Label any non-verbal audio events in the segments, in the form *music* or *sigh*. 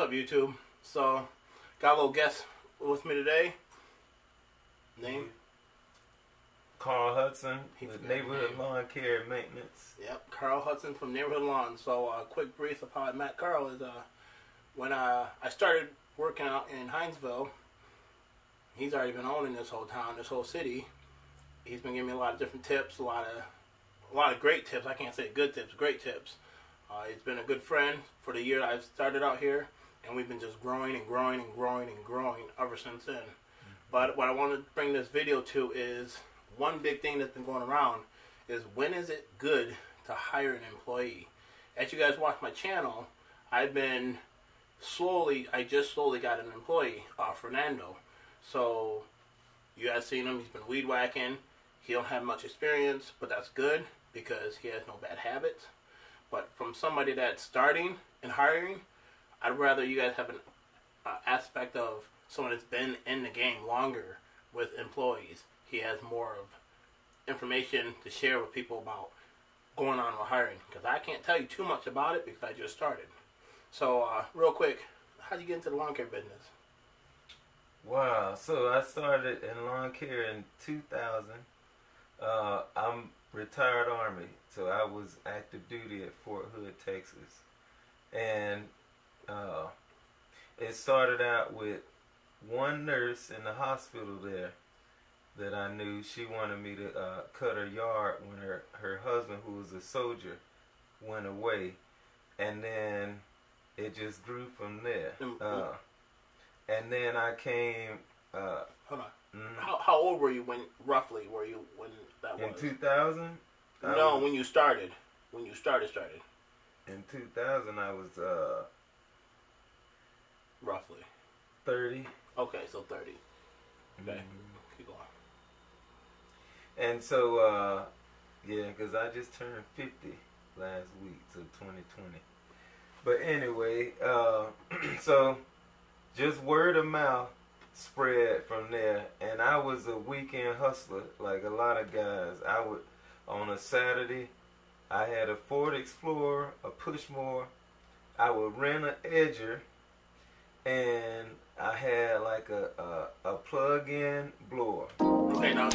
What's up, YouTube? So, got a little guest with me today. Name? Carl Hudson, neighborhood lawn care and maintenance. Yep, Carl Hudson from Neighborhood Lawn. So, a uh, quick brief of how I met Carl is uh, when uh, I started working out in Hinesville, he's already been owning this whole town, this whole city. He's been giving me a lot of different tips, a lot of a lot of great tips. I can't say good tips, great tips. Uh, he's been a good friend for the year I've started out here, and we've been just growing and growing and growing and growing ever since then. But what I want to bring this video to is one big thing that's been going around is when is it good to hire an employee? As you guys watch my channel, I've been slowly, I just slowly got an employee, uh, Fernando. So you guys seen him, he's been weed whacking. He don't have much experience, but that's good because he has no bad habits. But from somebody that's starting and hiring, I'd rather you guys have an uh, aspect of someone that's been in the game longer with employees. He has more of information to share with people about going on with hiring because I can't tell you too much about it because I just started. So, uh, real quick, how'd you get into the lawn care business? Wow, so I started in lawn care in 2000. Uh, I'm retired Army, so I was active duty at Fort Hood, Texas. And uh, it started out with one nurse in the hospital there that I knew. She wanted me to uh, cut her yard when her, her husband, who was a soldier, went away. And then it just grew from there. Uh, and then I came uh, Hold on. mm, How, how old were you when, roughly, were you when that was in 2000. No, was- when you started. When you started, started, in 2000 I was uh. 30. Okay, so 30. Okay, Mhm. keep going. And so, uh, yeah, because I just turned 50 last week, so 2020. But anyway, uh, *clears throat* so just word of mouth spread from there. And I was a weekend hustler, like a lot of guys. I would, on a Saturday, I had a Ford Explorer, a Pushmore. I would rent an Edger, and I had like a, a, a plug-in blower. Okay, now,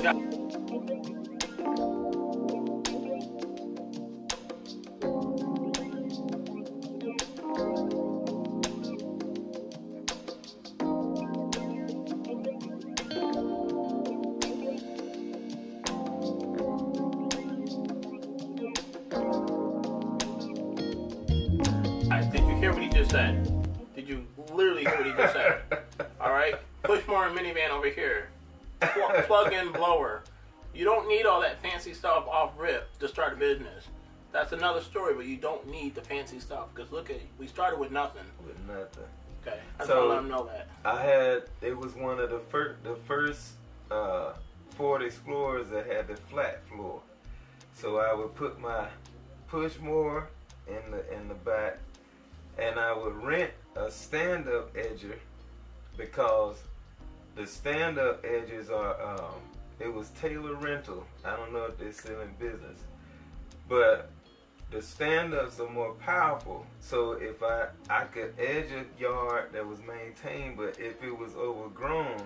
don't need the fancy stuff because look at we started with nothing. With nothing. Okay, I So- let them know that. I had it was one of the first the first uh, Ford Explorers that had the flat floor. So I would put my Pushmore in the in the back, and I would rent a stand up edger because the stand up edges are um, it was Taylor Rental. I don't know if they're still in business, but the stand-ups are more powerful. So if I I could edge a yard that was maintained, but if it was overgrown,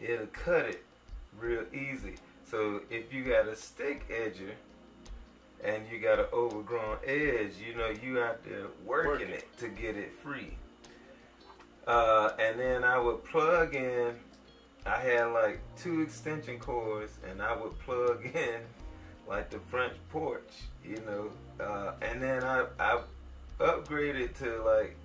it'll cut it real easy. So if you got a stick edger and you got an overgrown edge, you know you have to working Work it. it to get it free. Uh, and then I would plug in. I had like two extension cords, and I would plug *laughs* in like the French porch, you know. Uh, and then I I upgraded to like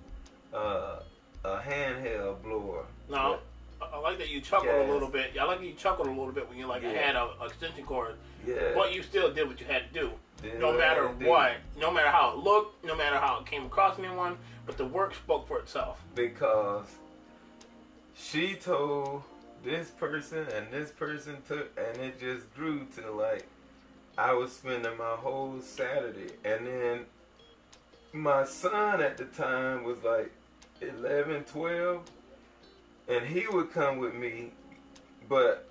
uh, a handheld blower. Now, I like that you chuckled Yes. a little bit. I like that you chuckled a little bit when you like Yeah. had a, a extension cord, Yeah. but you still did what you had to do. Did no matter what, no matter how it looked, no matter how it came across anyone, but the work spoke for itself. because she told this person and this person took, and it just grew to like I was spending my whole Saturday, and then my son at the time was like 11, 12, and he would come with me, but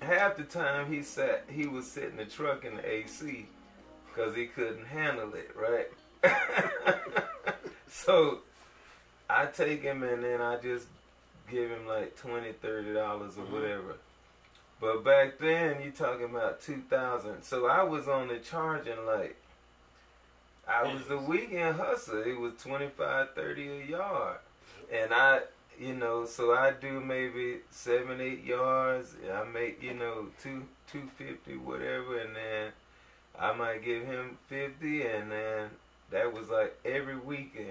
half the time he sat, he was sitting in the truck in the AC because he couldn't handle it, right? *laughs* so I take him and then I just give him like 20 30 dollars or Mhm. whatever. But back then you talking about 2000. So I was only charging like I was a weekend hustler. It was 25 30 a yard. And I you know, so I do maybe seven, eight yards. I make, you know, two two fifty, whatever, and then I might give him fifty, and then that was like every weekend,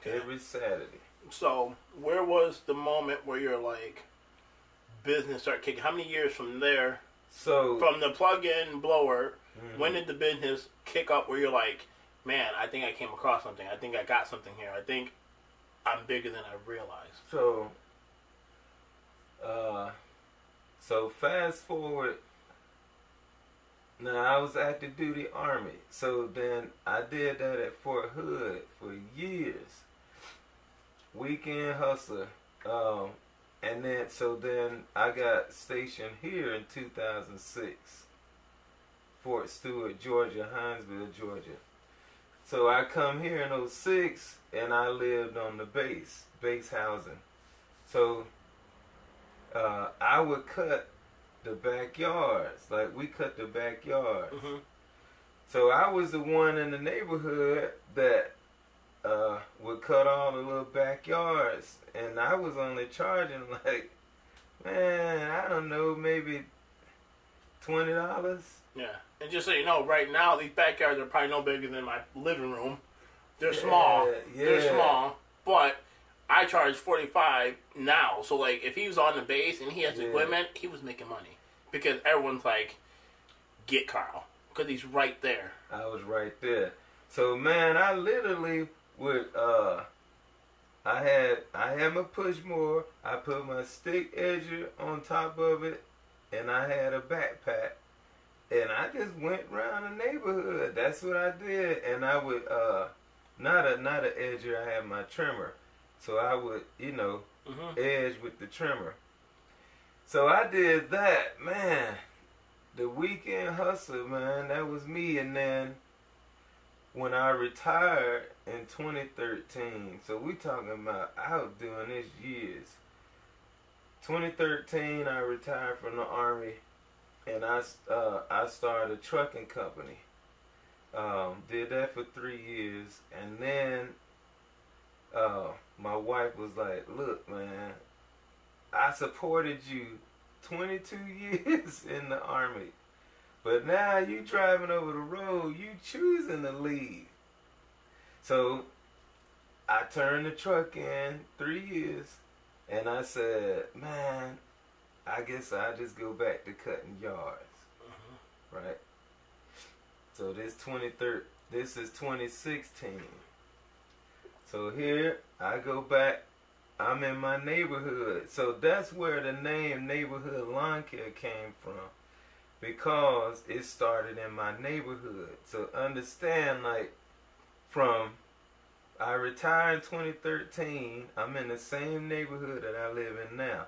Okay. every Saturday. So, where was the moment where you're like, business start kicking? How many years from there, So from the plug-in blower, mhm. when did the business kick up? Where you're like, man, I think I came across something. I think I got something here. I think I'm bigger than I realized. So, uh, so fast forward. Now I was active duty army, so then I did that at Fort Hood for years. Weekend hustler, um, and then so then I got stationed here in 2006, Fort Stewart, Georgia, Hinesville, Georgia. So I come here in 06 and I lived on the base, base housing. So uh, I would cut the backyards, like we cut the backyards. hmm So I was the one in the neighborhood that uh, would cut all the little backyards, and I was only charging *laughs* like, man, I don't know, maybe twenty dollars. Yeah. And just so you know, right now these backyards are probably no bigger than my living room. They're small. Yeah, They're small, but I charge forty five now. So like, if he was on the base and he has Yeah. equipment, he was making money because everyone's like, get Carl because he's right there. I was right there. So man, I literally would uh I had I had my push more, I put my stick edger on top of it, and I had a backpack. And I just went around the neighborhood. That's what I did. And I would uh not a not an edger, I had my trimmer. So I would, you know, hmm edge with the trimmer. So I did that, man. The weekend hustle, man, that was me. And then when I retired in 2013, so we talking about out doing this years. 2013, I retired from the army, and I uh, I started a trucking company. Um, did that for three years, and then uh, my wife was like, "Look, man, I supported you 22 *laughs* years in the army, but now you driving over the road, you choosing to leave." So I turned the truck in three years, and I said, "Man, I guess I just go back to cutting yards." Uh-huh. right? So this 23rd, this is 2016. So here I go back. I'm in my neighborhood. So that's where the name Neighborhood Lawn Care came from. Because it started in my neighborhood. So understand like from I retired in 2013, I'm in the same neighborhood that I live in now.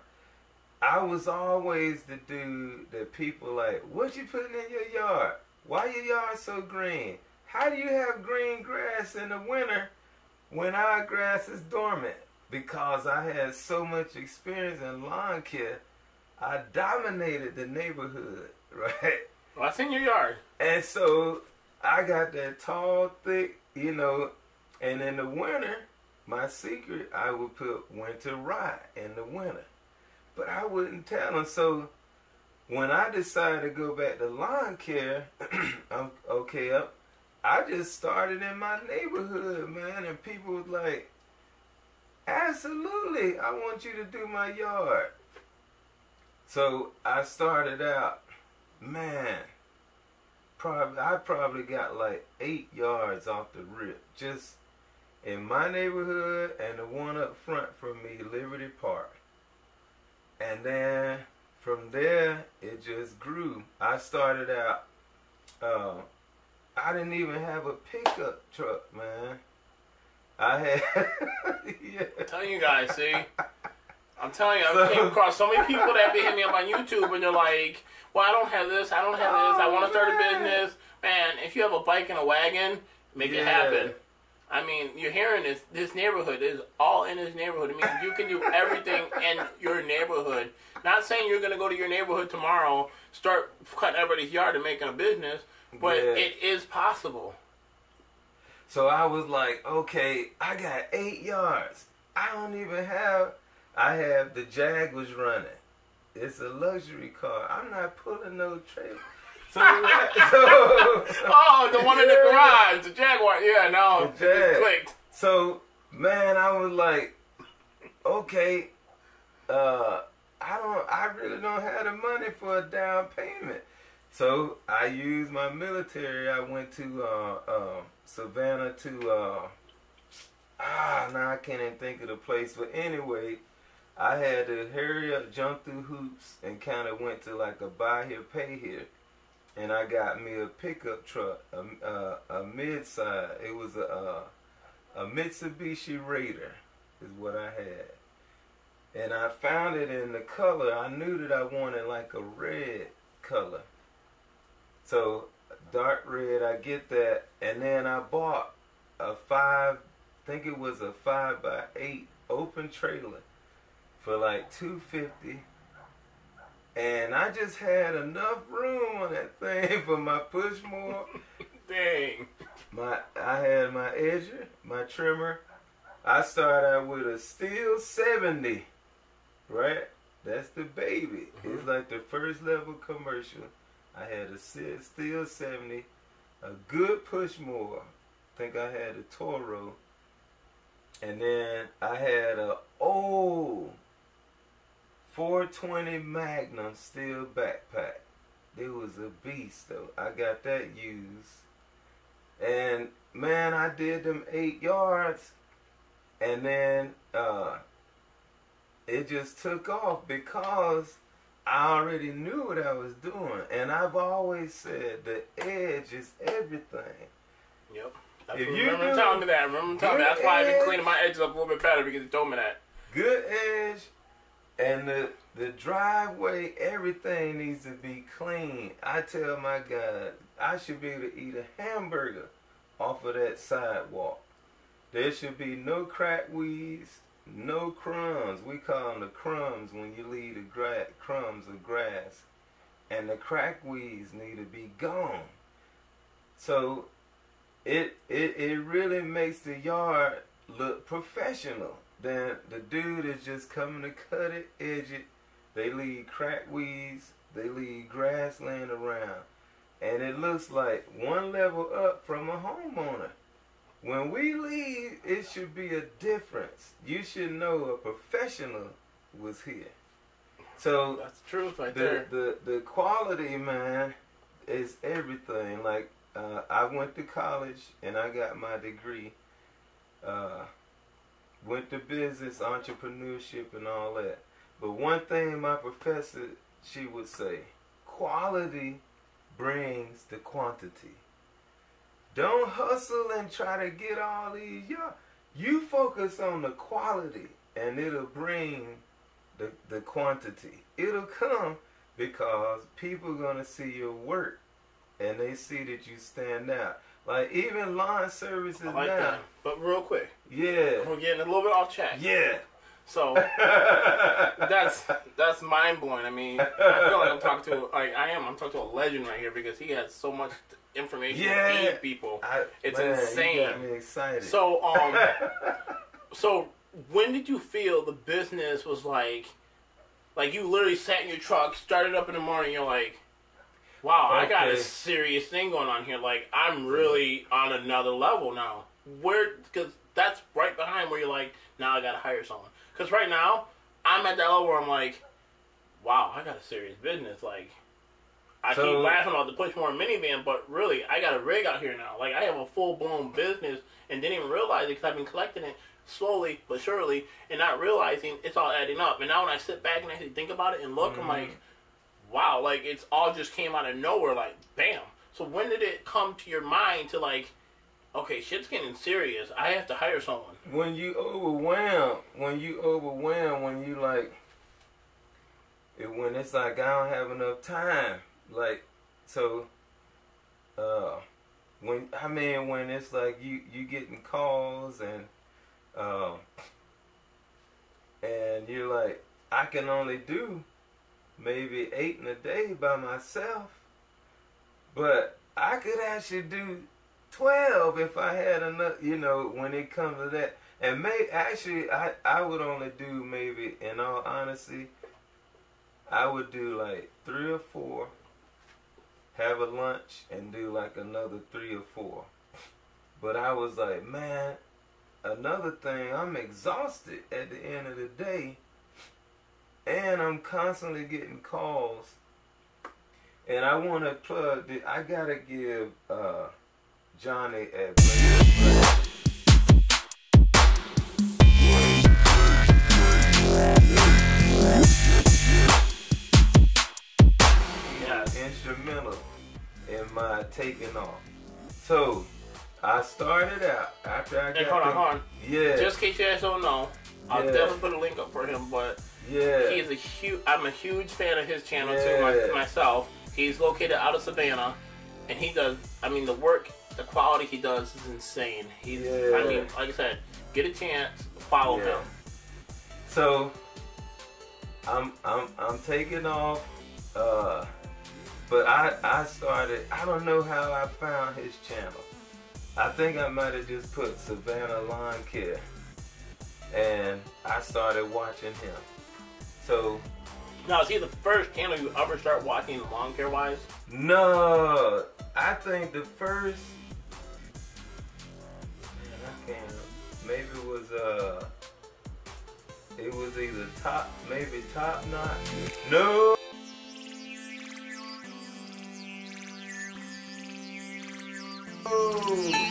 I was always the dude that people like, what you putting in your yard? Why your yard so green? How do you have green grass in the winter when our grass is dormant? Because I had so much experience in lawn care, I dominated the neighborhood, *laughs* right? Well, that's in your yard. And so I got that tall, thick, you know, and in the winter, my secret, I would put winter rye in the winter. But I wouldn't tell them. So when I decided to go back to lawn care, *clears throat* I'm okay up. I just started in my neighborhood, man, and people was like, Absolutely, I want you to do my yard. So I started out, man, probably I probably got like eight yards off the rip, just in my neighborhood and the one up front from me, Liberty Park. And then from there it just grew. I started out. Uh, I didn't even have a pickup truck, man. I had. *laughs* yeah. I'm telling you guys, see. *laughs* I'm telling you, I came across so many people that be hitting me up on YouTube and they're like, "Well, I don't have this, I don't have this, I want to start a Oh, business." Man, if you have a bike and a wagon, make it happen. I mean, you're hearing this. This neighborhood is all in this neighborhood. I mean, you can do everything in your neighborhood. Not saying you're gonna go to your neighborhood tomorrow, start cutting everybody's yard and making a business, but Yeah. it is possible. So I was like, okay, I got eight yards. I don't even have. I have the Jag was running. It's a luxury car. I'm not pulling no trailer. *laughs* So, so, *laughs* Oh, the one in the garage, the Jaguar. Yeah, no, The Jag. it clicked. So, man, I was like, okay, uh, I don't, I really don't have the money for a down payment. So I used my military. I went to uh, uh, Savannah to, uh, ah, now I can't even think of the place. But anyway, I had to hurry up, jump through hoops, and kind of went to like a buy here, pay here. And I got me a pickup truck, a, a, a mid-size. It was a, uh, a Mitsubishi Raider is what I had. And I found it in the color. I knew that I wanted like a red color. So dark red, I get that. And then I bought a five, I think it was a five by eight open trailer for like two fifty. And I just had enough room on that thing *laughs* for my push more. *laughs* Dang. My I had my edger, my trimmer. I started out with a Stihl 70, right? That's the baby. Mm-hmm. It's like the first level commercial. I had a Stihl 70, a good push more. think I had a Toro. And then I had a old 420 Magnum Stihl backpack. It was a beast though. I got that used. And man, I did them eight yards, and then uh, it just took off because I already knew what I was doing, and I've always said the edge is everything. Yep. That's If you remember do telling me that. Remember telling me. That's why I've been cleaning my edges up a little bit better because you told me that. Good edge, and the the driveway, everything needs to be clean. I tell my guys, I should be able to eat a hamburger off of that sidewalk. There should be no crack weeds, no crumbs. We call them the crumbs when you leave the gra- crumbs of grass. And the crack weeds need to be gone. So it it, it really makes the yard look professional. Then the dude is just coming to cut it, edge it. They leave crack weeds, they leave grass laying around. And it looks like one level up from a homeowner. When we leave, it should be a difference. You should know a professional was here. So That's the truth right the, there. the the quality, man, is everything. Like uh, I went to college and I got my degree. Uh, went to business, entrepreneurship, and all that. But one thing my professor she would say: quality brings the quantity. Don't hustle and try to get all these. Y'all, you focus on the quality, and it'll bring the the quantity. It'll come because people are gonna see your work, and they see that you stand out. Like even lawn services I like now. that. But real quick, Yeah. we're getting a little bit off track. Yeah. So *laughs* that's that's mind blowing. I mean, I feel like I'm talking to like I am. I'm talking to a legend right here because he has so much information Yeah. to feed people. I- It's man, insane. You got me excited. So um, *laughs* so when did you feel the business was like, like you literally sat in your truck, started up in the morning, you're like, wow, I got a serious thing going on here. Like I'm really on another level now. Where because that's right behind where you're like, now I gotta hire someone. Because right now I'm at that level where I'm like, wow, I got a serious business. Like. I So- keep laughing about the push more minivan, but really, I got a rig out here now. Like, I have a full blown business and didn't even realize it because I've been collecting it slowly but surely and not realizing it's all adding up. And now when I sit back and actually think about it and look, I'm mm-hmm. like, wow, like it's all just came out of nowhere, like bam. So when did it come to your mind to like, okay, shit's getting serious. I have to hire someone. when you overwhelm, when you overwhelm, when you like, it, when it's like I don't have enough time, like, so, uh, when I mean when it's like you you getting calls and, um, and you're like I can only do maybe eight in a day by myself, but I could actually do 12 if I had enough, you know, when it comes to that. And may actually, I, I would only do maybe, in all honesty, I would do like three or four, have a lunch, and do like another three or four. But I was like, man, another thing, I'm exhausted at the end of the day, and I'm constantly getting calls. And I want to plug, the, I gotta give, uh, Johnny Yes. instrumental in my taking off. So I started out after I got hold on, the- hold on. Yeah, Just in case you guys don't know, I'll Yeah. definitely put a link up for him. But yeah. he is a huge. I'm a huge fan of his channel Yeah. too. My, myself. He's located out of Savannah, and he does. I mean, the work, the quality he does is insane. He's. I mean, like I said, get a chance, follow Yeah. him. So I'm I'm I'm taking off. Uh, but I I started. I don't know how I found his channel. I think I might have just put Savannah Lawn Care, and I started watching him. So Now, is he the first channel you ever start watching lawn care wise? no, I think the first. Man, I can't. Maybe it was uh. It was either top, maybe top notch. No. Expensive.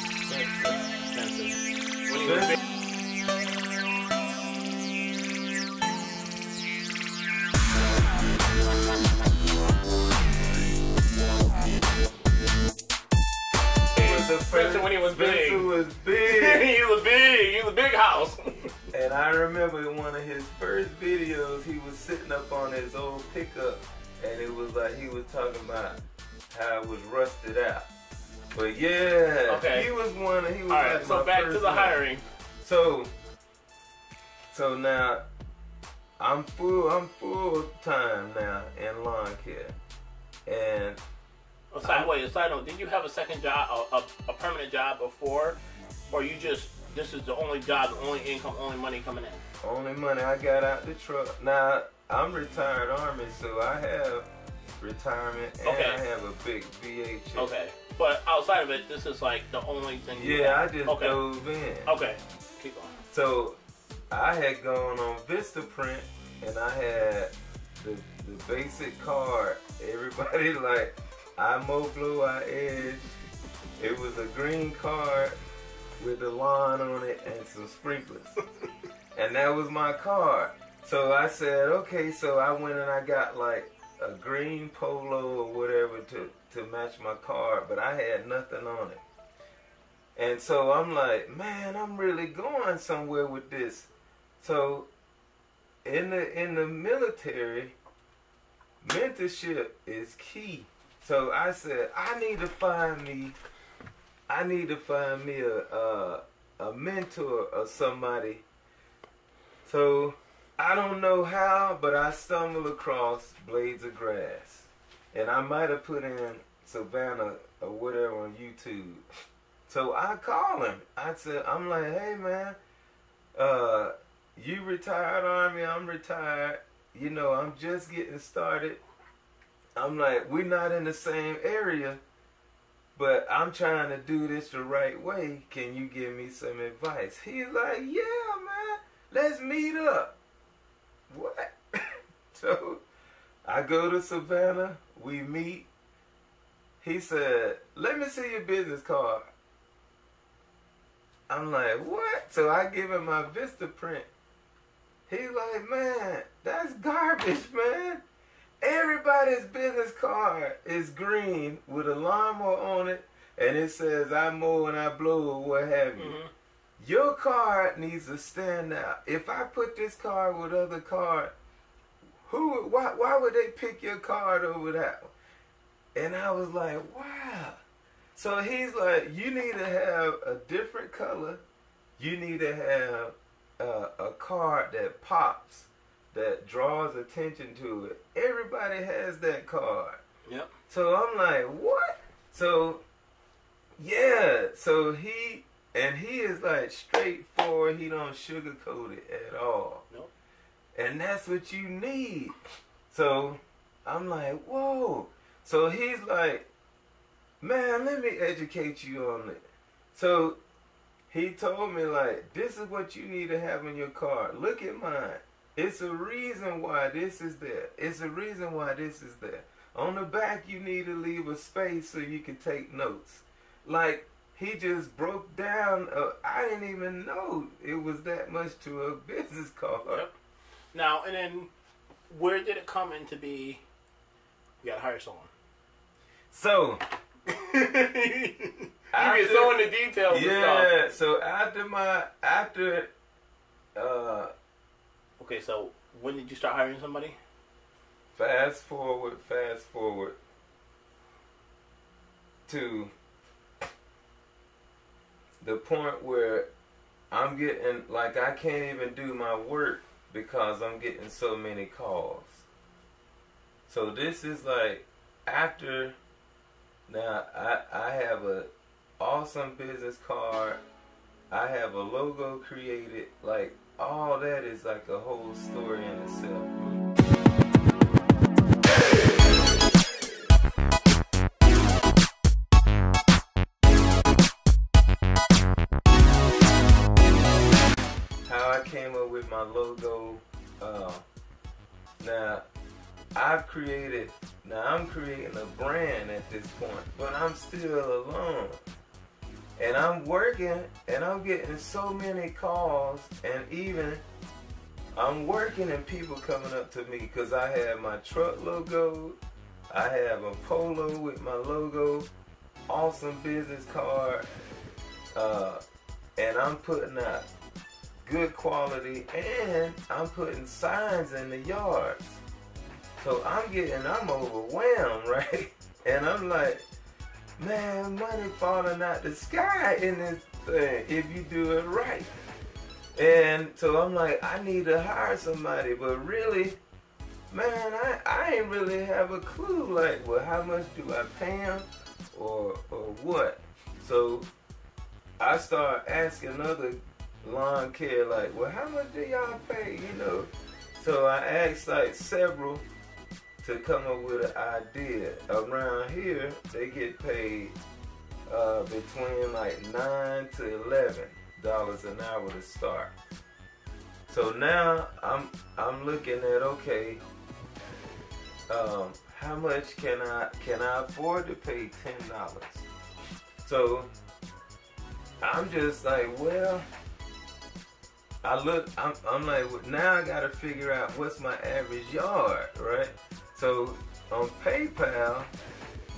His old pickup, and it was like he was talking about how it was rusted out. But yeah, Okay. he was one. He was All right, like so back to the one. hiring. So, so now I'm full. I'm full time now in lawn care, and A side, wait, a side note. Did you have a second job, a, a, a permanent job before, or you just this is the only job, the only income, only money coming in? only money I got out the truck. Now I'm retired army, so I have retirement and Okay. I have a big VA check. Okay, but outside of it, this is like the only thing. you Yeah, I just okay. dove in. Okay, keep going. So I had gone on Vistaprint and I had the the basic card. Everybody *laughs* like I mow blue, I edge. It was a green card with the lawn on it and some sprinklers. *laughs* and that was my card. So I said, okay, so I went and I got like a green polo or whatever to, to match my card, but I had nothing on it. And so I'm like, man, I'm really going somewhere with this. So in the in the military, mentorship is key. So I said, I need to find me, I need to find me a a, a mentor or somebody. So I don't know how, but I stumbled across Blades of Grass, and I might have put in Savannah or whatever on YouTube. So I call him. I said, I'm like, hey man, uh, you retired army, I'm retired. You know, I'm just getting started. I'm like, we're not in the same area, but I'm trying to do this the right way. Can you give me some advice? He's like, yeah, man, let's meet up. What? *coughs* so I go to Savannah, we meet. He said, let me see your business card. I'm like, what? So I give him my Vistaprint. He's like, man, that's garbage, man. everybody's business card is green with a lawnmower on it, and it says I mow and I blow or what have you. Mhm. Your card needs to stand out. If I put this card with other card, who why why would they pick your card over that one? And I was like, wow. So he's like, you need to have a different color. You need to have uh, a card that pops, that draws attention to it. Everybody has that card. Yep. So I'm like, what? So, yeah. So he and he is like straightforward. He don't sugarcoat it at all. Nope. And that's what you need. So I'm like, whoa. So he's like, man, let me educate you on it. So he told me like, this is what you need to have in your car. Look at mine. It's a reason why this is there. It's a reason why this is there. On the back, you need to leave a space so you can take notes. Like he just broke down. Uh, I didn't even know it was that much to a *laughs* business card. Yep. Now and then, where did it come into be? We gotta hire someone. So *laughs* you After- get so into details yeah. So after my after, uh, Okay, so when did you start hiring somebody? fast forward, fast forward to the point where I'm getting like I can't even do my work because I'm getting so many calls. So this is like after now I I have a awesome business card. I have a logo created. Like all that is like a whole story in itself. My logo. Uh, now, I've created, now I'm creating a brand at this point, but I'm still alone. And I'm working and I'm getting so many calls, and even I'm working and people coming up to me because I have my truck logo, I have a polo with my logo, awesome business card, uh, and I'm putting out good quality and I'm putting signs in the yards. So I'm getting, I'm overwhelmed, *laughs* right? And I'm like, man, money falling out the sky in this thing if you do it right. And so I'm like, I need to hire somebody, but really, man, I, I ain't really have a clue. Like, well, how much do I pay him or, or what? So I start asking other lawn care, like, well, how much do y'all pay? You know. So I asked like several to come up with an idea. Around here, they get paid uh, between like nine to eleven dollars an hour to start. So now I'm I'm looking at okay, um, how much can I can I afford to pay ten dollars? So I'm just like, well, I look, I'm, I'm like, well, now I gotta figure out what's my average yard, right? So on PayPal,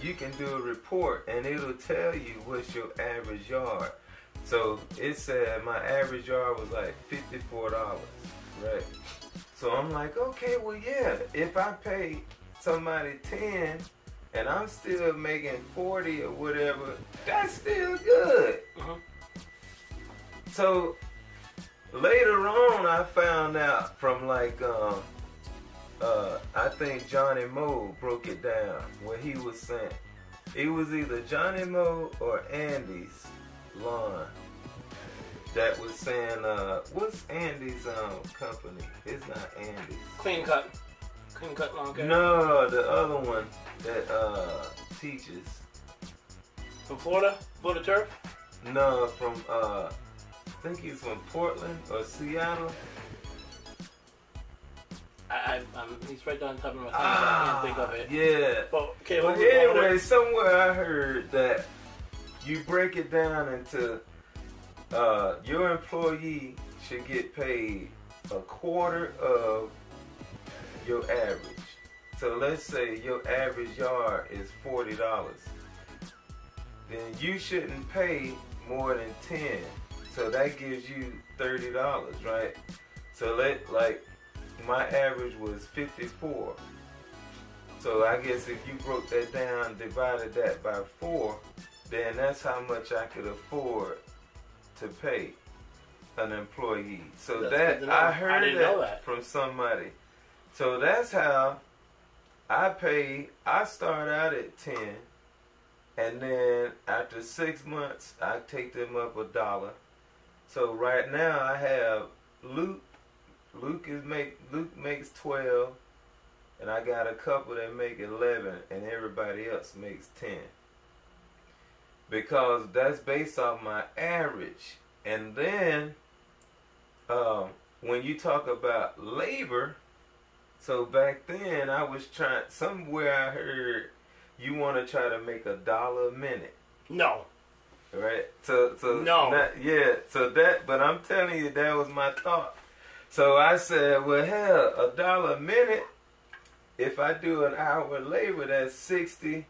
you can do a report and it'll tell you what's your average yard. So it said my average yard was like $54, right? So I'm like, okay, well, yeah, if I pay somebody 10 and I'm still making 40 or whatever, that's still good. Mhm. So later on, I found out from like, um, uh, I think Johnny Moe broke it down when he was saying it was either Johnny Moe or Andy's lawn that was saying, uh, what's Andy's um, company? It's not Andy's. Clean cut. Clean cut lawn care. No, the other one that uh, teaches. From Florida? Florida Turf? No, from uh, I think he's from Portland or Seattle. I, I'm, he's right down the top of my tongue. I can't think of it. Ah, Yeah. But, okay, But hold on, hold on. anyway, somewhere I heard that you break it down into uh, your employee should get paid a quarter of your average. So let's say your average yard is forty dollars. Then you shouldn't pay more than ten. So that gives you thirty dollars, right? So let like my average was fifty four. So I guess if you broke that down, divided that by four, then that's how much I could afford to pay an employee. So That's that. I I heard didn't that, that. from somebody. So that's how I pay. I start out at ten, and then after six months, I take them up a dollar. So right now I have Luke. Luke is make Luke makes twelve, and I got a couple that make eleven, and everybody else makes ten. Because that's based off my average, and then um, when you talk about labor, so back then I was trying. Somewhere I heard you want to try to make a dollar a minute. No. Right. So so No. that- yeah. So that but I'm telling you that was my thought. So I said, well hell, a dollar a minute. If I do an hour labor, that's sixty,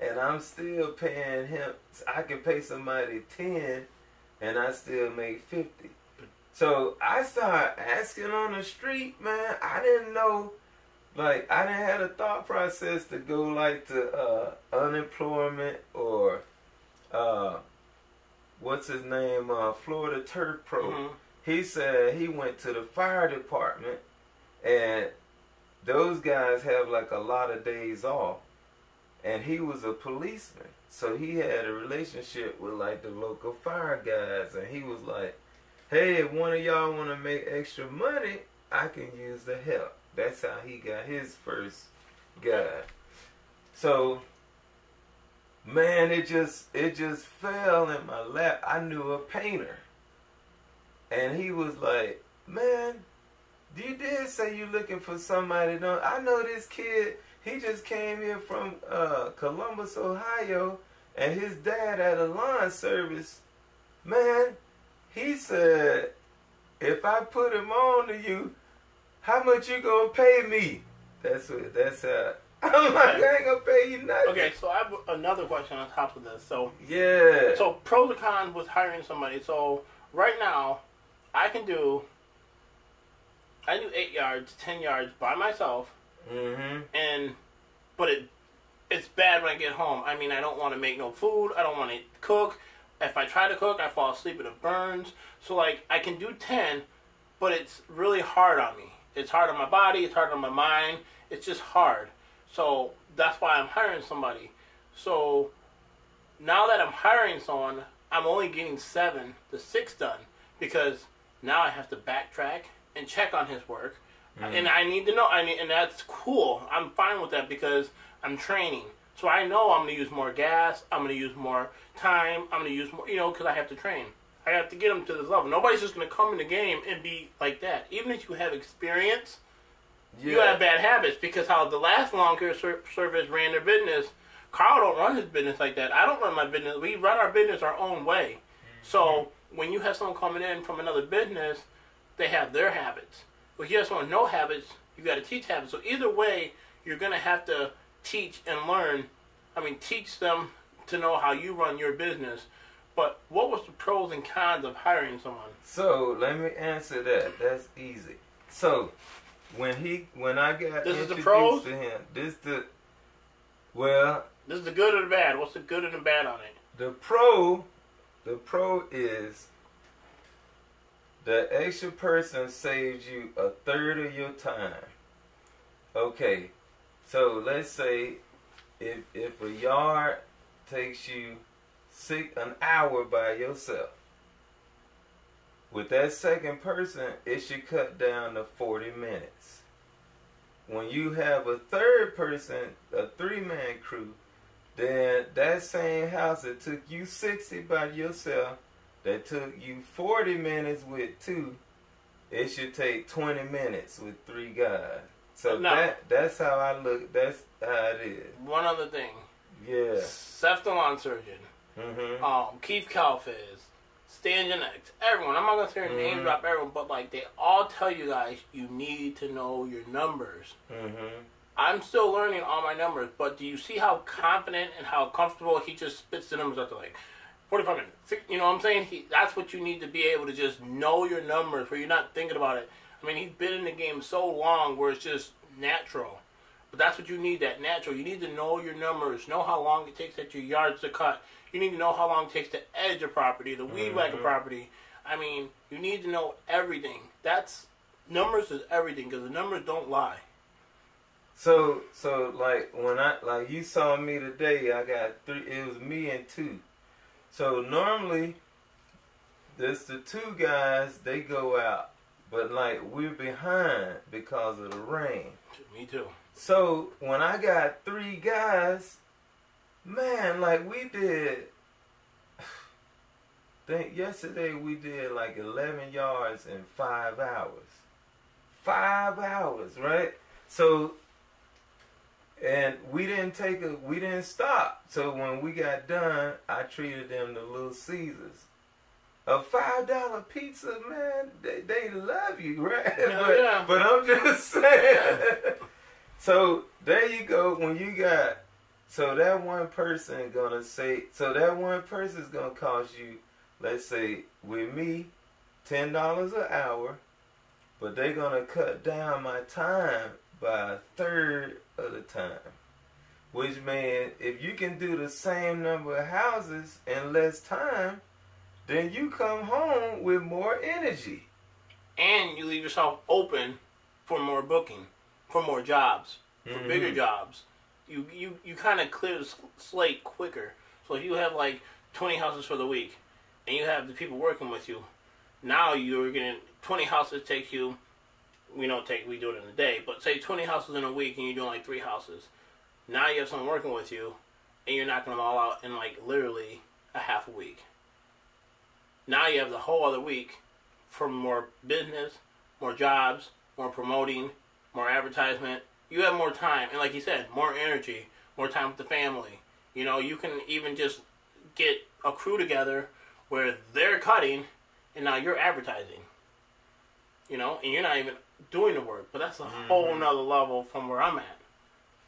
and I'm still paying him. I can pay somebody ten, and I still make fifty. So I started asking on the street, man. I didn't know, like I didn't have a thought process to go like to uh, unemployment or uh, what's his name, uh, Florida Turf Pro. Mhm. He said he went to the fire department, and those guys have like a lot of days off. And he was a policeman, so he had a relationship with like the local fire guys, and he was like, "Hey, if one of y'all want to make extra money, I can use the help." That's how he got his first guy. So man, it just it just fell in my lap. I knew a painter, and he was like, "Man, you did say you looking for somebody. No, I know this kid. He just came here from uh, Columbus, Ohio, and his dad had a lawn service. Man, he said, if I put him on to you, how much you gonna pay me? That's what. That's uh. I'm like, I ain't gonna pay you nothing. Okay, so I have another question on top of this. So, Yeah. so pros and cons with hiring somebody. So right now, I can do. I do eight yards, ten yards by myself, mm-hmm. and but it it's bad when I get home. I mean, I don't want to make no food. I don't want to cook. If I try to cook, I fall asleep and it burns. So like, I can do ten, but it's really hard on me. It's hard on my body. It's hard on my mind. It's just hard. So that's why I'm hiring somebody. So now that I'm hiring someone, I'm only getting seven to six done because now I have to backtrack and check on his work, mm. and I need to know. I need, and that's cool. I'm fine with that because I'm training, so I know I'm gonna use more gas. I'm gonna use more time. I'm gonna use more, you know, because I have to train. I have to get them to this level. Nobody's just gonna come in the game and be like that. Even if you have experience, you have bad habits because how the last lawn care ser- service ran their business. Carl don't run his business like that. I don't run my business. We run our business our own way. So mm-hmm. when you have someone coming in from another business, they have their habits. If you have someone no habits, you got to teach habits. So either way, you're gonna have to teach and learn. I mean, teach them to know how you run your business. But what was the pros and cons of hiring someone? So let me answer that. That's easy. So when he when I got This is the introduced pros? to him, this the well This is the good or the bad. What's the good and the bad on it? the pro the pro is the extra person saves you a third of your time. Okay, so let's say if if a yard takes you six an hour by yourself, with that second person, it should cut down to forty minutes. When you have a third person, a three man crew, then that same house that took you 60 by yourself, that took you 40 minutes with two, it should take 20 minutes with three guys. So No. that that's how I look. That's how it is. One other thing. Yeah. The surgeon, Mm-hmm. um, Keith Kalfas, Stan Janex, everyone. I'm not gonna say name Mhm. drop everyone, but like they all tell you guys you need to know your numbers. Mm-hmm. I'm still learning all my numbers, but do you see how confident and how comfortable he just spits the numbers out there like 45 minutes? You know what I'm saying? He, that's what you need to be able to just know your numbers where you're not thinking about it. I mean, he's been in the game so long where it's just natural. But that's what you need, that natural. You need to know your numbers, know how long it takes at your yards to cut. You need to know how long it takes to edge a property, the weed whack a mm-hmm. property. I mean, you need to know everything. That's numbers is everything because the numbers don't lie. So so like when I like you saw me today, I got three. It was me and two. So normally, this the two guys they go out, but like we're behind because of the rain. Me too. So when I got three guys, man, like we did. Think yesterday we did like eleven yards in five hours. Five hours, right? So, and we didn't take a, we didn't stop. So when we got done, I treated them to Little Caesars. A five dollar pizza, man, they, they love you, *laughs* right? Yeah, but, yeah. but I'm just *laughs* saying. So there you go. When you got so that one person gonna say so that one person's gonna cost you, let's say with me, ten dollars an hour, but they're gonna cut down my time by a third of the time. Which means if you can do the same number of houses in less time, then you come home with more energy. And you leave yourself open for more booking, for more jobs, for Mhm. bigger jobs. You you, you kind of clear the slate quicker. So if you have like 20 houses for the week, and you have the people working with you, now you're getting 20 houses take you. We don't take we do it in a day, but say 20 houses in a week, and you're doing like three houses. Now you have someone working with you, and you're knocking them all out in like literally a half a week. Now you have the whole other week for more business, more jobs, more promoting, more advertisement. You have more time, and like you said, more energy, more time with the family. You know, you can even just get a crew together where they're cutting, and now you're advertising. You know, and you're not even doing the work, but that's a mm-hmm. whole nother level from where I'm at.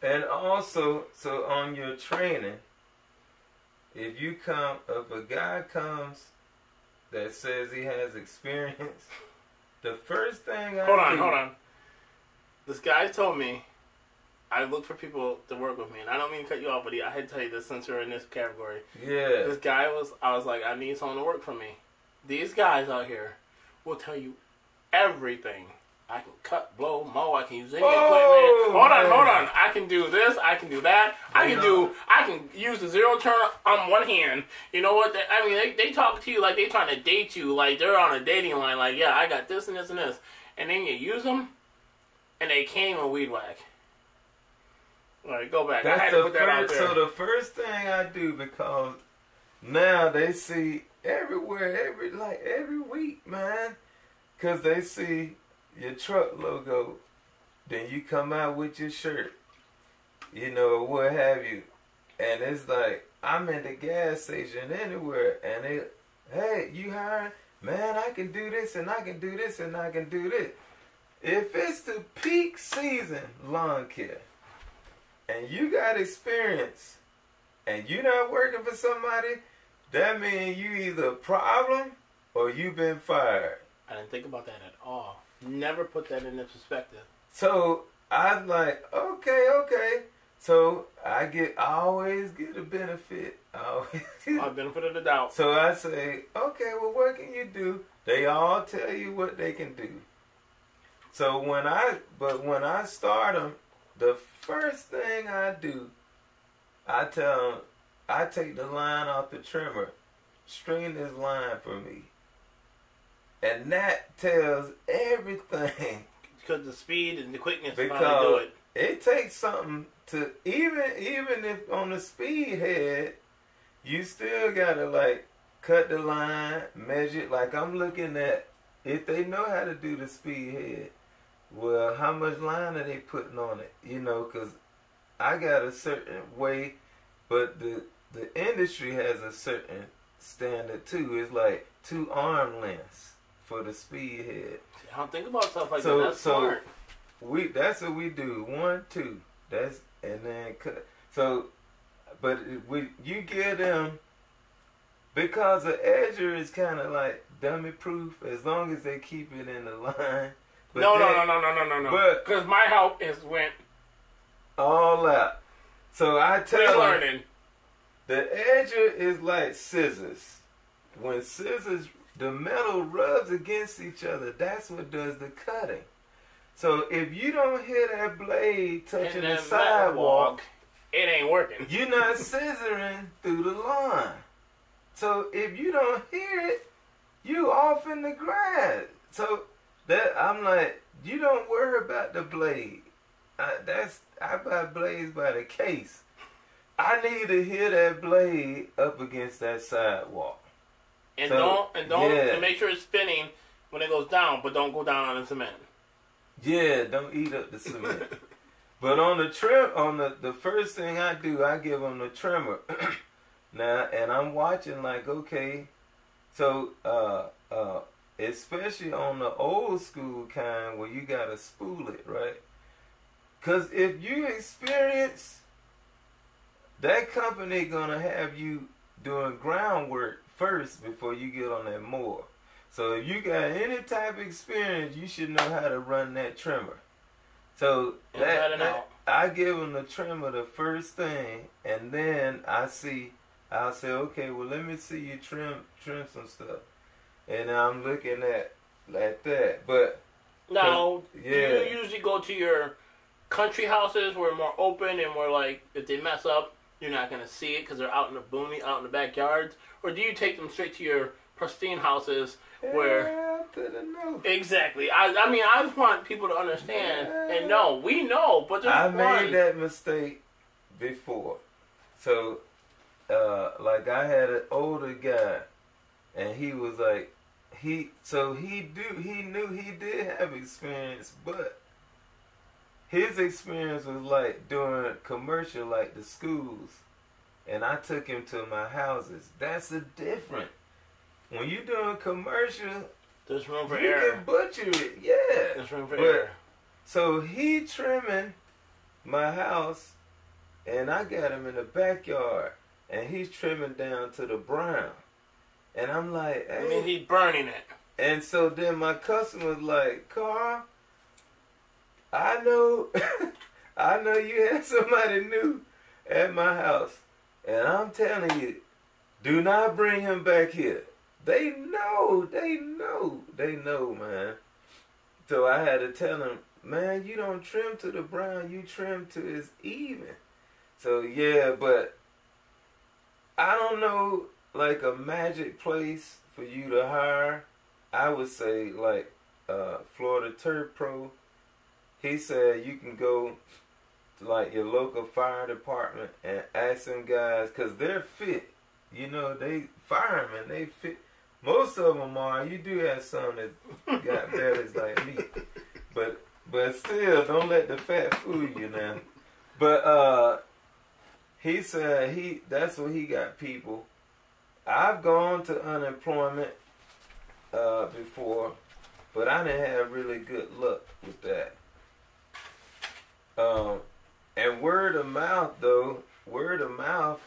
And also, so on your training, if you come, if a guy comes that says he has experience, *laughs* the first thing I Hold on, do, hold on. This guy told me I look for people to work with me, and I don't mean to cut you off, but I had to tell you this since you're in this category. yeah, This guy was, I was like, I need someone to work for me. These guys out here will tell you everything. I can cut, blow, mow. I can use any Oh, equipment. Hold on, hold on. I can do this. I can do that. I can do. I can use the zero turn on one hand. You know what? They, I mean, they, they talk to you like they're trying to date you, like they're on a dating line. Like, yeah, I got this and this and this, and then you use them, and they came a weed whack. Right, go back. That's to the put that out first. So the first thing I do because now they see everywhere, every like every week, man, because they see your truck logo, then you come out with your shirt, you know, what have you, and it's like I'm in the gas station anywhere, and they, hey, you hiring? Man, I can do this, and I can do this, and I can do this. If it's the peak season lawn care, and you got experience, and you're not working for somebody, that means you either a problem or you've been fired. I didn't think about that at all. Never put that into perspective. So I'm like, okay, okay. So I get, I always get a benefit. I always My benefit of the doubt. so I say, okay, well, what can you do? They all tell you what they can do. So when I, but when I start them, the first thing I do, I tell them, I take the line off the trimmer, string this line for me. And that tells everything. Because the speed and the quickness to finally do Because it. it takes something to even even if on the speed head, you still gotta like cut the line, measure it. Like I'm looking at if they know how to do the speed head, well, how much line are they putting on it? You know, because I got a certain way, but the the industry has a certain standard too. It's like two arm lengths for the speed head. I don't think about stuff like So- that. That's so- smart. We that's what we do. One, two. That's and then cut. So, but we you give them because the edger is kind of like dummy proof as long as they keep it in the *laughs* line. But no, no, no, no, no, no, no, no. but- Because my help is went All out. So I tell them, pre-learning. the edger is like scissors. When scissors, the metal rubs against each other. That's what does the cutting. So if you don't hear that blade touching the sidewalk, it ain't working. you're not *laughs* scissoring through the lawn. So if you don't hear it, you off in the grass. So that I'm like, you don't worry about the blade. I, that's I buy blades by the case. I need to hear that blade up against that sidewalk. And So, don't and don't yeah. and make sure it's spinning when it goes down, but don't go down on the cement. Yeah, don't eat up the cement. *laughs* but on the trim, on the the first thing I do, I give them the trimmer. *clears throat* now, and I'm watching like, okay, so uh uh, especially on the old school kind where you gotta spool it, right? Cause if you experience that company gonna have you doing groundwork first before you get on that mower. So if you got any type of experience, you should know how to run that trimmer. So that, that- I give them the trimmer the first thing, and then I see. I'll say, okay, well, let me see you trim trim some stuff, and I'm looking at like that. But Now, Yeah. do you usually go to your country houses where more open and where like if they mess up, you're not gonna see it because they're out in the booming, out in the backyards, or do you take them straight to your pristine houses where? Hell to the no. Exactly. I, I mean, I just want people to understand and know. We know, but there's I one. made that mistake before. So, uh, like I had an older guy, and he was like, he so he do he knew he did have experience, but his experience was like doing commercial, like the schools, and I took him to my houses. That's the difference. When you doing commercial, There's room for you error. can butcher it, yeah. There's room for But- error. So he trimming my house, and I got him in the backyard, and he's trimming down to the brown. And I'm like, I mean, he's burning it. and so then my customer's like, Carl, I know, *laughs* I know you had somebody new at my house, and I'm telling you, do not bring him back here. They know, they know, they know, man. So I had to tell him, man, you don't trim to the brown, you trim to his even. So yeah, but I don't know like a magic place for you to hire. I would say like uh, Florida Turf Pro. He said you can go to like your local fire department and ask them guys because they're fit. You know, they firemen, they fit. Most of them are. You do have some that got bellies like me, but but still, don't let the fat fool you now. But uh, he said he that's what he got people. I've gone to unemployment uh, before, but I didn't have really good luck with that. Um, and word of mouth though, word of mouth.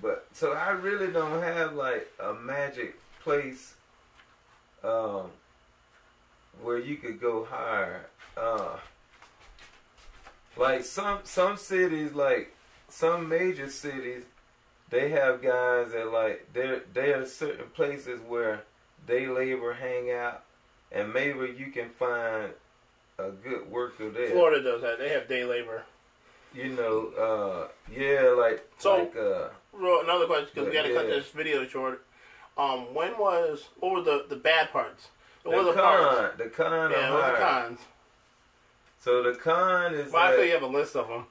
But so I really don't have like a magic place um, where you could go hire. Uh, like some some cities, like some major cities, they have guys that like there there are certain places where day labor hang out, and maybe you can find a good worker there. Florida does that. They have day labor. You know, uh, yeah, like So- like uh, another question because we got to cut this video short. Um, when was what were the the bad parts? What the were the parts? con, the con Yeah, of what were the cons? So the con is Well, I that- feel you have a list of them.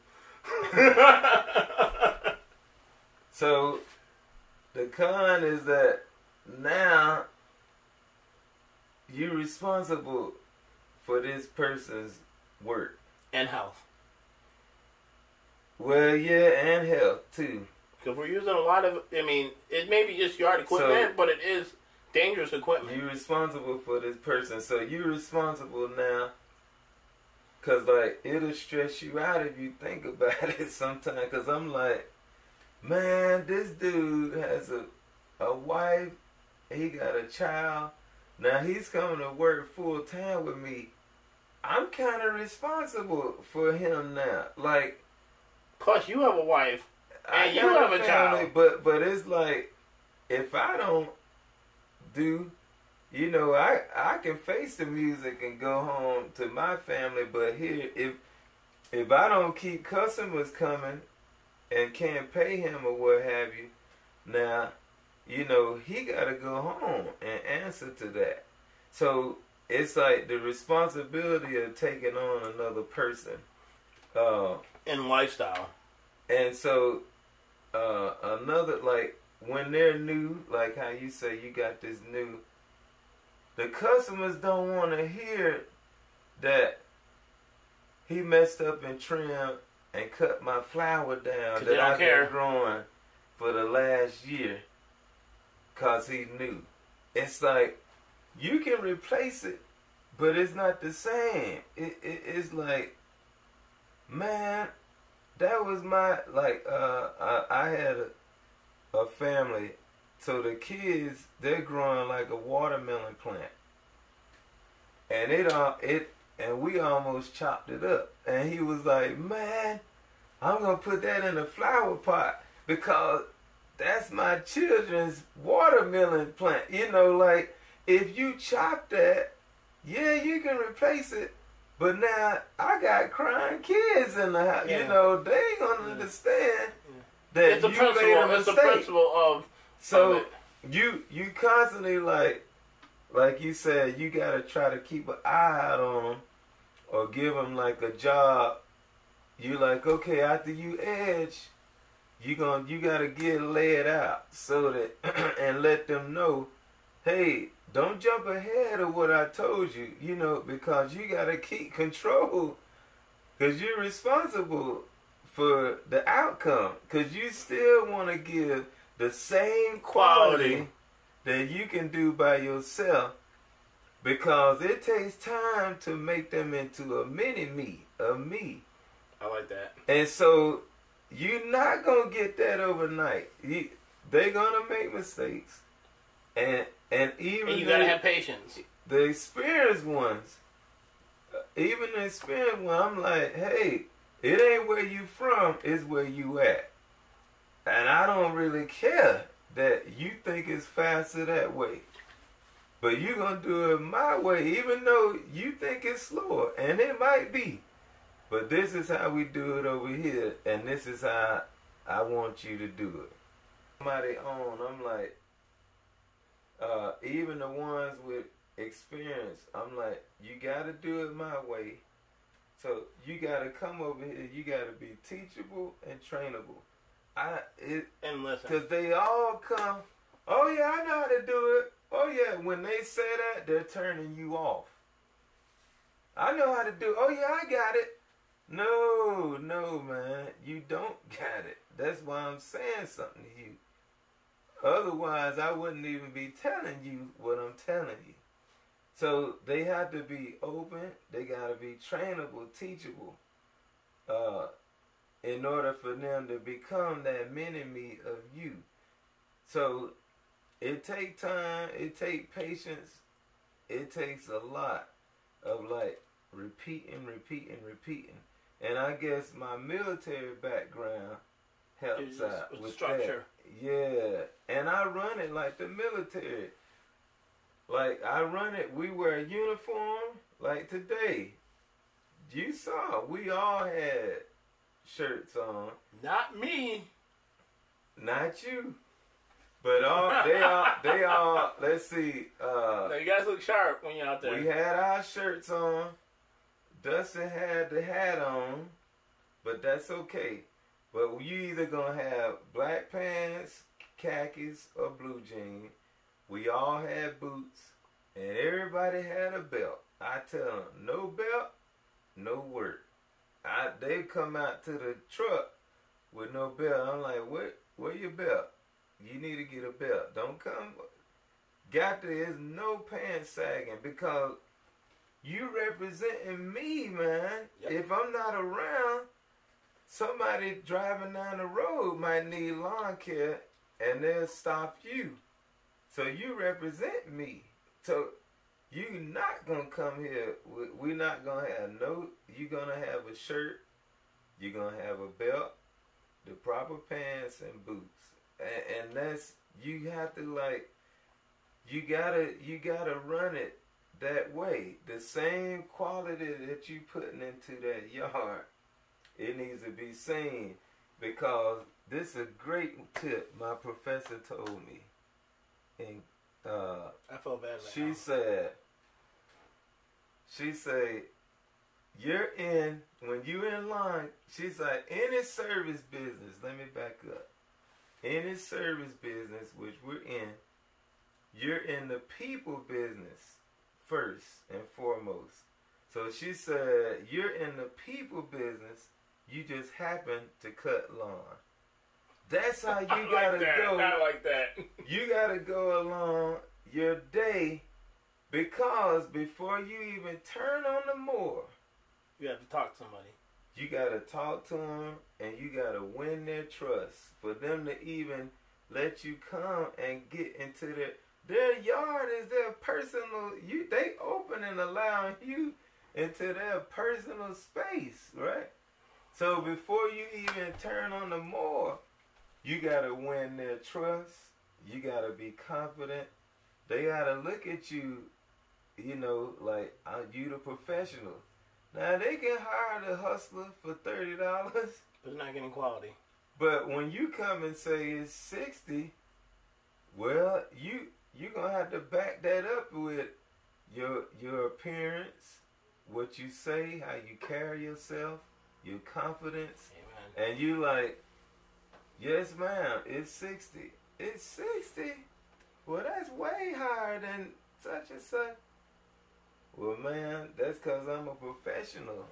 *laughs* *laughs* So the con is that now you're responsible for this person's work. and health. Well, yeah, and health too. Because we're using a lot of, I mean, it may be just yard equipment, So- but it is dangerous equipment. You're responsible for this person, so you're responsible now Cause like it'll stress you out if you think about *laughs* it sometimes. Cause I'm like, man, this dude has a a wife, he got a child. Now he's coming to work full time with me. I'm kind of responsible for him now. Like Plus, you have a wife. I And you have a child. but but it's like if I don't do, you know, I I can face the music and go home to my family. But here, if if I don't keep customers coming and can't pay him or what have you, now, you know, he got to go home and answer to that. So it's like the responsibility of taking on another person. Uh, in lifestyle. and so uh, another like when they're new, like how you say you got this new, the customers don't want to hear that he messed up and trimmed and cut my flower down that I've care. been growing for the last year, cause he knew. It's like you can replace it, but it's not the same. It, it it's like, man, that was my like uh I, I had a, a family so the kids they're growing like a watermelon plant and it all it and we almost chopped it up and he was like man i'm gonna put that in a flower pot because that's my children's watermelon plant you know like if you chop that yeah you can replace it but now I got crying kids in the house. Yeah. You know, they ain't gonna Yeah. understand that It's a you principle. made a It's a mistake. principle of. of So it. you you constantly like, like you said, you gotta try to keep an eye out on them, or give them like a job. you're like okay after you edge, you gonna you gotta get laid out so that *clears throat* and let them know, hey, don't jump ahead of what I told you. You know because you gotta keep control, cause you're responsible for the outcome. Cause you still want to give the same quality, Quality. that you can do by yourself because it takes time to make them into a mini me, a me. I like that. And so you're not gonna get that overnight. You, they're gonna make mistakes, and and even And you gotta have patience. the experienced ones, uh, even the experienced one, I'm like, hey, it ain't where you from, it's where you at. And I don't really care that you think it's faster that way. But you're gonna do it my way, even though you think it's slower. And it might be. But this is how we do it over here, and this is how I want you to do it. Somebody on, I'm like, uh, even the ones with experience, I'm like, you gotta do it my way. So you gotta come over here. You gotta be teachable and trainable. I it And listen. because they all come. Oh yeah, I know how to do it. Oh yeah, when they say that, they're turning you off. I know how to do. Oh yeah, I got it. No, no, man, you don't *laughs* got it. That's why I'm saying something to you. Otherwise, I wouldn't even be telling you what I'm telling you. So they have to be open. They gotta be trainable, teachable. Uh, in order for them to become that mini me of you. So it take time, it take patience, it takes a lot of like repeating, repeating, repeating. And I guess my military background helps It's- out with structure. that. Yeah, and I run it like the military. Like I run it, we wear a uniform. Like today, you saw we all had shirts on. Not me. Not you. But all they all they all let's see, uh No, you guys look sharp when you're out there. we had our shirts on. Dustin had the hat on, but that's okay. But you either gonna have black pants, khakis, or blue jeans. We all had boots, and everybody had a belt. I tell them, no belt, no work. I they come out to the truck with no belt. I'm like, what? Where your belt? You need to get a belt. Don't come. Got there is no pants sagging because you representing me, man. Yep. If I'm not around, somebody driving down the road might need lawn care and they'll stop you. So you represent me. So you not gonna come here. we- We're not gonna have no. You're gonna have a shirt. You're gonna have a belt, the proper pants and boots, and, and that's you have to like. You gotta you gotta run it that way. The same quality that you putting into that yard, it needs to be seen because this is a great tip my professor told me. And uh, I feel bad. Right she now. said, she said, you're in, when you in line, she's like, any service business, let me back up. Any service business, which we're in, you're in the people business first and foremost. So she said, you're in the people business, you just happen to cut lawn. That's how *laughs* you gotta like that. go like that. *laughs* you gotta go along your day because before you even turn on the mower, You have to talk to somebody. You gotta talk to them and you gotta win their trust. For them to even let you come and get into their their yard is their personal you they open and allowing you into their personal space right? So before you even turn on the mower you gotta win their trust. You gotta be confident. They gotta look at you you know like uh, you the professional now they can hire the hustler for thirty dollars, But not getting quality. but when you come and say it's sixty, well, you you gonna have to back that up with your your appearance, what you say, how you carry yourself, your confidence, Amen. and you like, yes, ma'am, it's sixty. It's sixty. Well, that's way higher than such and such. Well, man, that's because I'm a professional.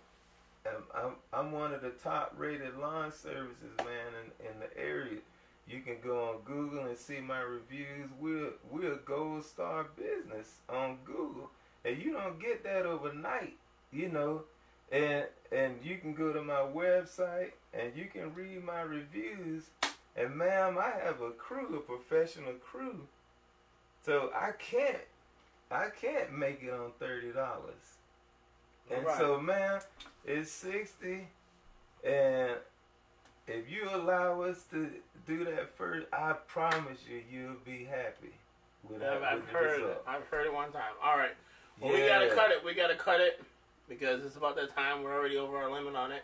I'm, I'm, I'm one of the top rated lawn services, man, in, in the area. You can go on Google and see my reviews. We're, we're a gold star business on Google. And you don't get that overnight, you know. And, and you can go to my website and you can read my reviews. And, ma'am, I have a crew, a professional crew. So I can't I can't make it on thirty dollars. And Right. so man, it's sixty and if you allow us to do that first, I promise you you'll be happy with, I've, I've heard it. I've heard it one time. All right. Well, we gotta cut it. We gotta cut it because it's about that time. We're already over our limit on it.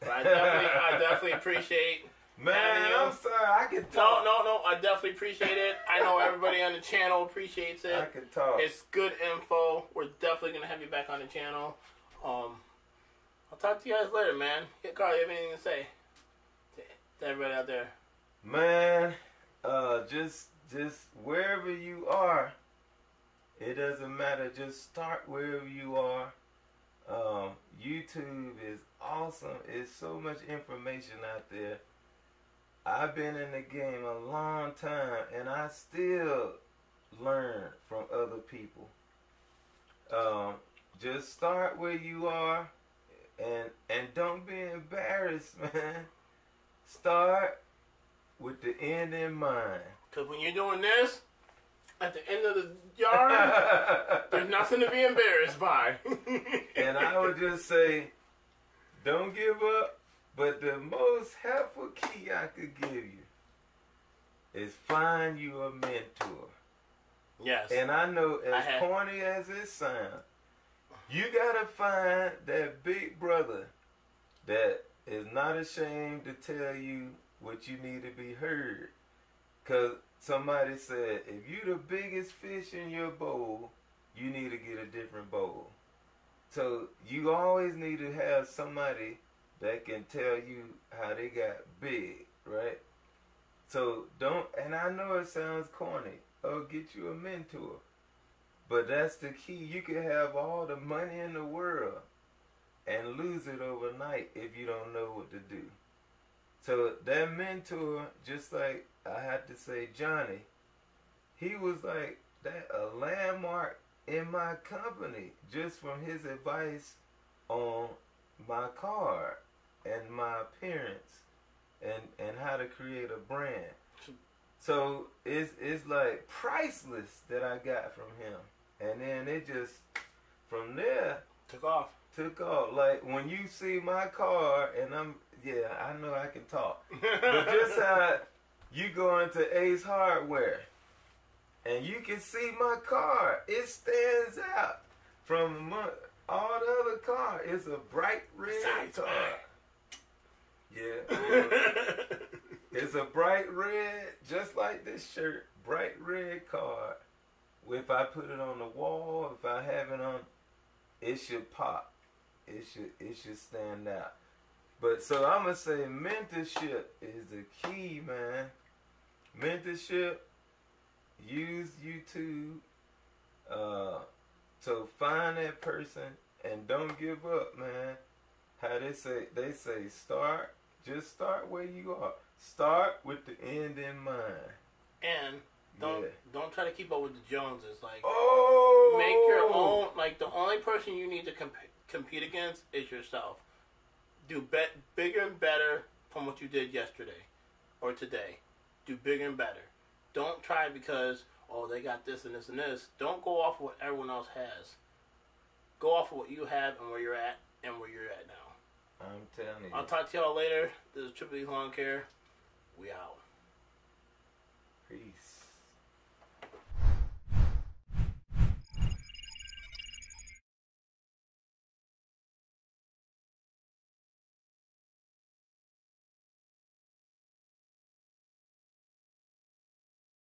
But I definitely, I definitely appreciate. Man. I'm sorry, I can talk. no, no. No. I definitely appreciate it. I know everybody on the channel appreciates it. I can talk. It's good info. We're definitely gonna have you back on the channel. Um, I'll talk to you guys later, man. Yeah, Carl, you have anything to say to to everybody out there? Man, uh, just just wherever you are, it doesn't matter. Just start wherever you are. Um, YouTube is awesome. It's so much information out there. I've been in the game a long time, and I still learn from other people. Um, just start where you are, and and don't be embarrassed, *laughs* man. Start with the end in mind. Because when you're doing this, at the end of the yard, *laughs* there's nothing to be embarrassed by. *laughs* and I would just say, don't give up. But the most helpful key I could give you is find you a mentor. yes. And I know, as have- corny as it sounds, you gotta find that big brother that is not ashamed to tell you what you need to be heard. Cause somebody said, if you're the biggest fish in your bowl, you need to get a different bowl. So you always need to have somebody that can tell you how they got big, right? So don't, and I know it sounds corny. Oh, get you a mentor. But that's the key. You can have all the money in the world and lose it overnight if you don't know what to do. So that mentor, just like I had to say Johnny, he was like that a landmark in my company just from his advice on my car and my appearance and and how to create a brand. So it's it's like priceless that I got from him. And then it just from there Took off. took off. Like when you see my car and I'm yeah, I know I can talk. But *laughs* just how you go into Ace Hardware and you can see my car. It stands out from all the other car. It's a bright red car. Yeah. it's a bright red, just like this shirt, bright red card. If I put it on the wall, if I have it on, it should pop. It should it should stand out. But so I'm gonna say mentorship is the key, man. Mentorship. Use YouTube. Uh, so find that person and don't give up, man. How they say they say start. Just start where you are. Start with the end in mind. and don't Yeah. don't try to keep up with the Joneses. Like Oh, make your own. Like the only person you need to comp- compete against is yourself. Do bet bigger and better from what you did yesterday or today. Do bigger and better. Don't try because oh they got this and this and this. Don't go off of what everyone else has. Go off of what you have and where you're at and where you're at now. I'm telling you. I'll talk to y'all later. This is Triple Lawn Care. We out.